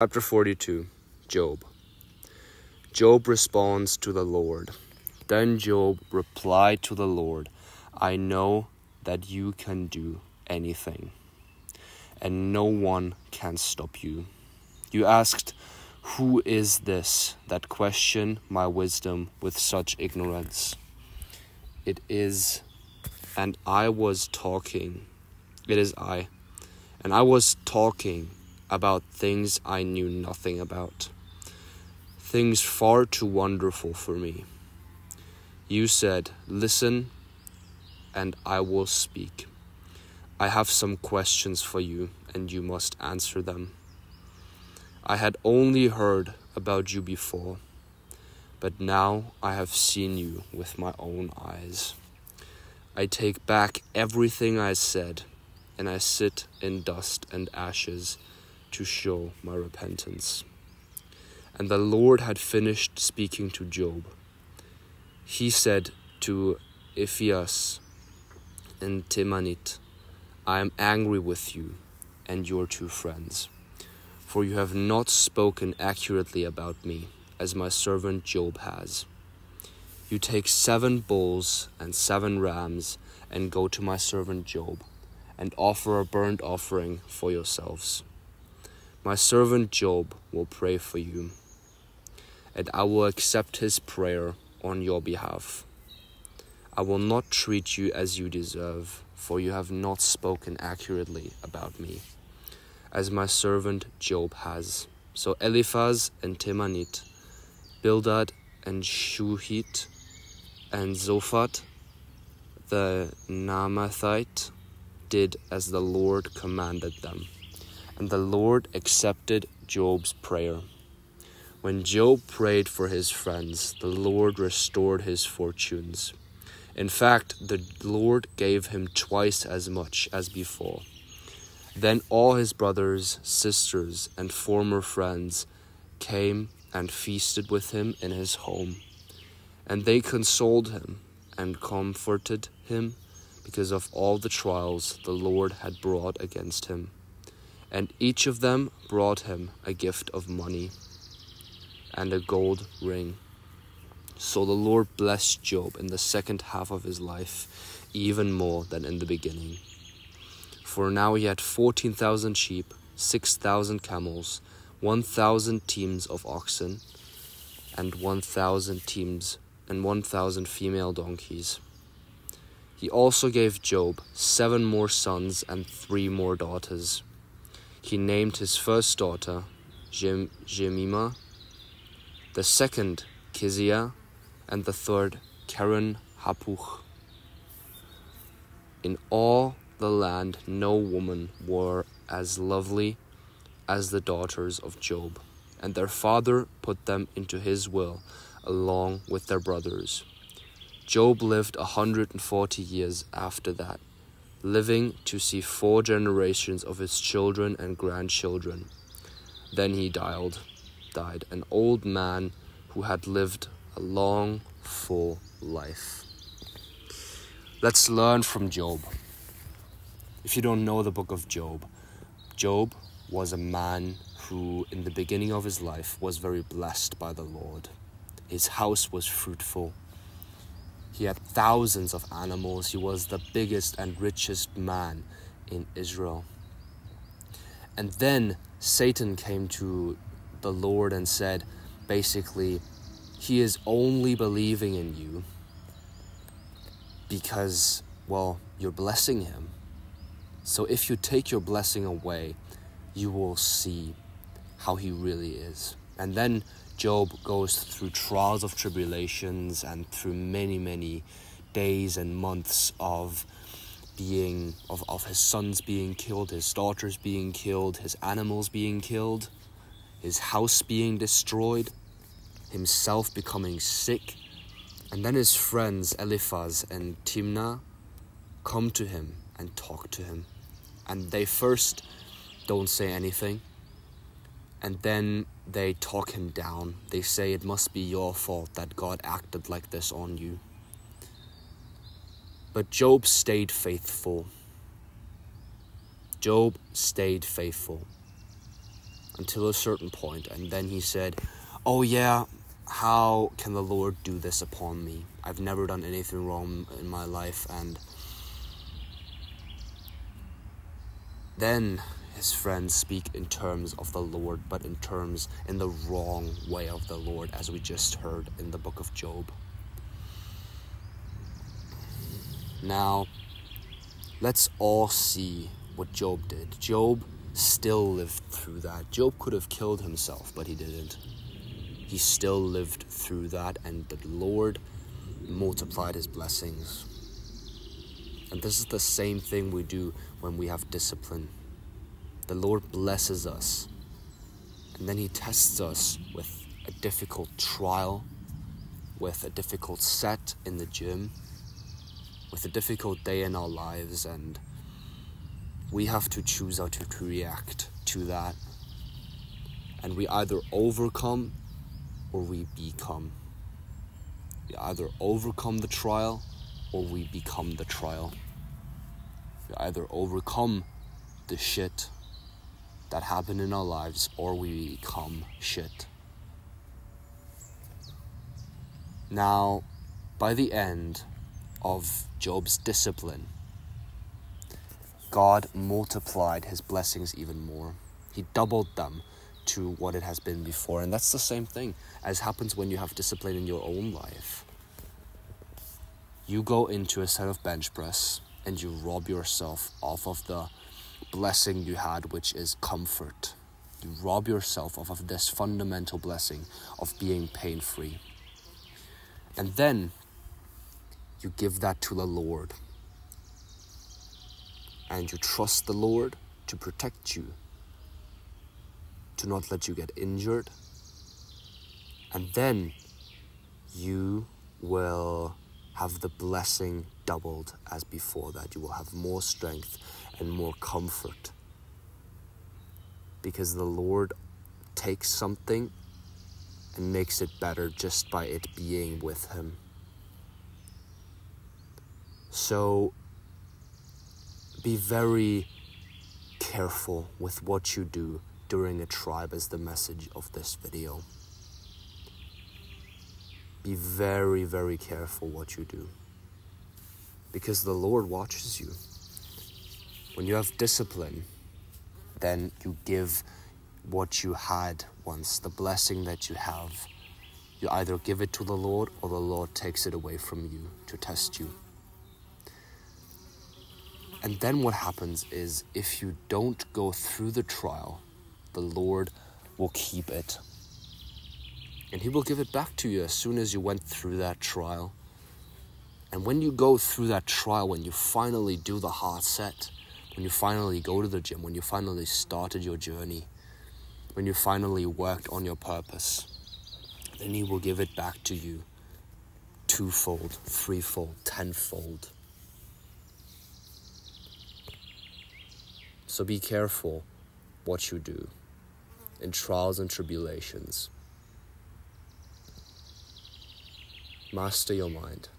Chapter 42 Job Job responds to the Lord. Then Job replied to the Lord, I know that you can do anything, and no one can stop you. You asked, Who is this that question my wisdom with such ignorance? It is, and I was talking. It is I, and I was talking about things I knew nothing about, things far too wonderful for me. You said, Listen, and I will speak. I have some questions for you, and you must answer them. I had only heard about you before, but now I have seen you with my own eyes. I take back everything I said, and I sit in dust and ashes to show my repentance. And the Lord had finished speaking to Job. He said to Eliphaz and Temanite, I am angry with you and your two friends, for you have not spoken accurately about me, as my servant Job has. You take seven bulls and seven rams and go to my servant Job, and offer a burnt offering for yourselves. My servant Job will pray for you, and I will accept his prayer on your behalf. I will not treat you as you deserve, for you have not spoken accurately about me, as my servant Job has. So Eliphaz and Temanite, Bildad and Shuhite, and Zophar, the Naamathite, did as the Lord commanded them. And the Lord accepted Job's prayer. When Job prayed for his friends, the Lord restored his fortunes. In fact, the Lord gave him twice as much as before. Then all his brothers, sisters, and former friends came and feasted with him in his home. And they consoled him and comforted him because of all the trials the Lord had brought against him and each of them brought him a gift of money and a gold ring. So the Lord blessed Job in the second half of his life even more than in the beginning. For now he had 14,000 sheep, 6,000 camels, 1,000 teams of oxen, and 1,000 teams and 1,000 female donkeys. He also gave Job seven more sons and three more daughters. He named his first daughter Jem- Jemima, the second Keziah, and the third Keren Hapuch. In all the land, no woman were as lovely as the daughters of Job, and their father put them into his will along with their brothers. Job lived a hundred and forty years after that living to see four generations of his children and grandchildren. Then he died, died, an old man who had lived a long, full life. Let's learn from Job. If you don't know the book of Job, Job was a man who, in the beginning of his life, was very blessed by the Lord. His house was fruitful, he had thousands of animals. He was the biggest and richest man in Israel. And then Satan came to the Lord and said, basically, he is only believing in you because, well, you're blessing him. So if you take your blessing away, you will see how he really is. And then Job goes through trials of tribulations and through many, many days and months of being of, of his sons being killed, his daughters being killed, his animals being killed, his house being destroyed, himself becoming sick, and then his friends Eliphaz and Timnah come to him and talk to him. And they first don't say anything, and then they talk him down. They say it must be your fault that God acted like this on you. But Job stayed faithful. Job stayed faithful. until a certain point, and then he said, Oh, yeah, how can the Lord do this upon me? I've never done anything wrong in my life, and then his friends speak in terms of the Lord, but in terms in the wrong way of the Lord, as we just heard in the book of Job. Now, let's all see what Job did. Job still lived through that. Job could have killed himself, but he didn't. He still lived through that, and the Lord multiplied his blessings. And this is the same thing we do when we have discipline. The Lord blesses us, and then He tests us with a difficult trial, with a difficult set in the gym, with a difficult day in our lives, and we have to choose how to react to that. And we either overcome or we become. We either overcome the trial or we become the trial. We either overcome the shit that happen in our lives or we become shit. Now, by the end of Job's discipline, God multiplied his blessings even more. He doubled them to what it has been before. And that's the same thing as happens when you have discipline in your own life. You go into a set of bench press and you rob yourself off of the blessing you had, which is comfort. You rob yourself of this fundamental blessing of being pain free. And then you give that to the Lord. And you trust the Lord to protect you, to not let you get injured. And then you will have the blessing doubled as before that. You will have more strength and more comfort. Because the Lord takes something and makes it better just by it being with Him. So be very careful with what you do during a tribe, is the message of this video be very, very careful what you do. Because the Lord watches you. When you have discipline, then you give what you had once, the blessing that you have. You either give it to the Lord or the Lord takes it away from you to test you. And then what happens is if you don't go through the trial, the Lord will keep it and He will give it back to you as soon as you went through that trial. And when you go through that trial, when you finally do the hard set, when you finally go to the gym, when you finally started your journey, when you finally worked on your purpose, then He will give it back to you twofold, threefold, tenfold. So be careful what you do in trials and tribulations. Master your mind.